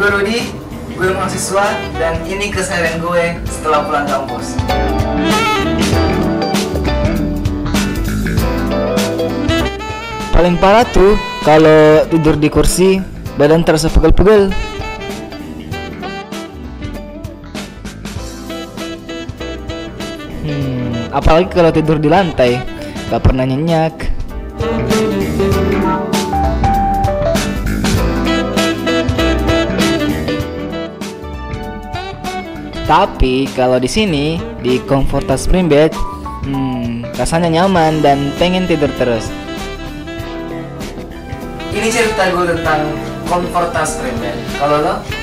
Gue Rudi, gue mahasiswa dan ini keseharian gue setelah pulang kampus. Paling parah tuh kalau tidur di kursi badan terasa pegel-pegel. Hmm, apalagi kalau tidur di lantai, gak pernah nyenyak. Tapi kalau di sini di Comforta Spring Bed, hmm, rasanya nyaman dan pengen tidur terus. Ini cerita gue tentang Comfortas Spring Bed. Kalau lo?